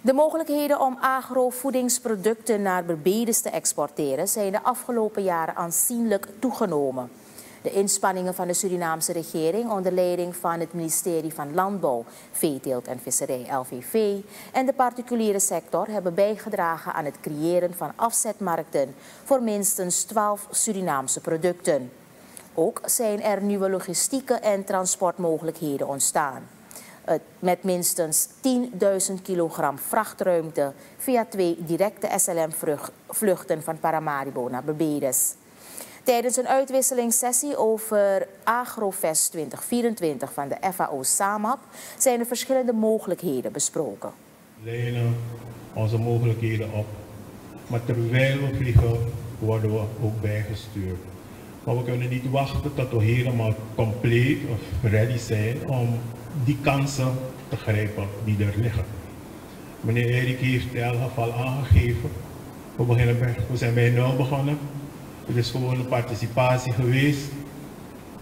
De mogelijkheden om agrovoedingsproducten naar Barbados te exporteren zijn de afgelopen jaren aanzienlijk toegenomen. De inspanningen van de Surinaamse regering onder leiding van het ministerie van Landbouw, Veeteelt en Visserij LVV en de particuliere sector hebben bijgedragen aan het creëren van afzetmarkten voor minstens 12 Surinaamse producten. Ook zijn er nieuwe logistieke en transportmogelijkheden ontstaan met minstens 10.000 kilogram vrachtruimte via twee directe SLM-vluchten van Paramaribo naar Barbados. Tijdens een uitwisselingssessie over Agrofest 2024 van de FAO SAMAP zijn er verschillende mogelijkheden besproken. Lenen onze mogelijkheden op, maar terwijl we vliegen worden we ook bijgestuurd. Maar we kunnen niet wachten tot we helemaal compleet of ready zijn om die kansen te grijpen die er liggen. Meneer Erik heeft elk geval aangegeven, we, beginnen we zijn bij nul begonnen. Het is gewoon een participatie geweest.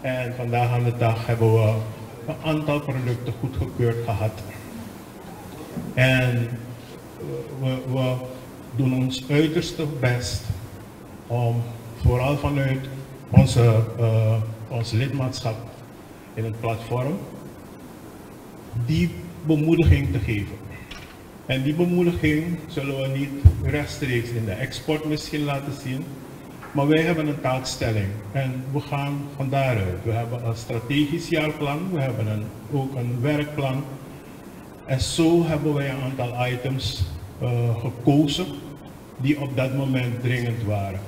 En vandaag aan de dag hebben we een aantal producten goedgekeurd gehad. En we, we doen ons uiterste best om vooral vanuit onze, uh, ons lidmaatschap in het platform die bemoediging te geven. En die bemoediging zullen we niet rechtstreeks in de export misschien laten zien, maar wij hebben een taakstelling en we gaan van daaruit. We hebben een strategisch jaarplan, we hebben een, ook een werkplan. En zo hebben wij een aantal items uh, gekozen die op dat moment dringend waren.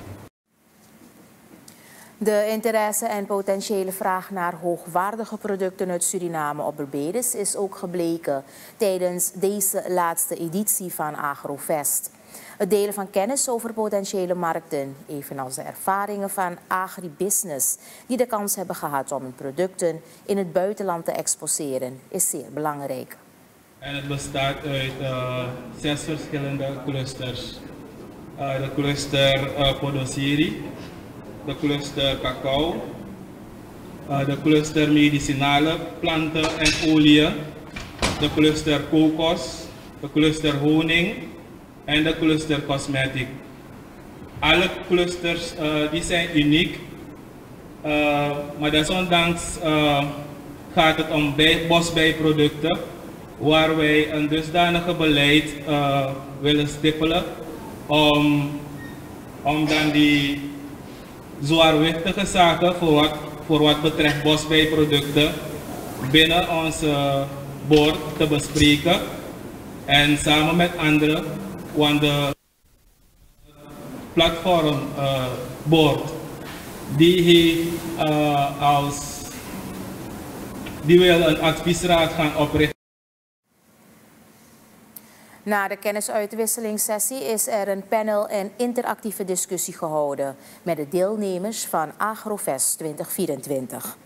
De interesse en potentiële vraag naar hoogwaardige producten uit Suriname op Barbados is ook gebleken tijdens deze laatste editie van Agrofest. Het delen van kennis over potentiële markten, evenals de ervaringen van agribusiness die de kans hebben gehad om hun producten in het buitenland te exposeren, is zeer belangrijk. En het bestaat uit uh, zes verschillende clusters. Uh, de cluster uh, Podosiri, de cluster cacao, uh, de cluster medicinale planten en oliën, de cluster kokos, de cluster honing en de cluster cosmetic. Alle clusters uh, die zijn uniek, uh, maar desondanks gaat het om bij, bosbijproducten waar wij een dusdanige beleid willen stippelen om, om dan die zwaarwichtige zaken voor wat, voor wat betreft bosbijproducten binnen onze board te bespreken en samen met anderen, want de platform uh, board die heeft uh, als die wil een adviesraad gaan oprichten. Na de kennisuitwisselingssessie is er een panel- en interactieve discussie gehouden met de deelnemers van Agrofest 2024.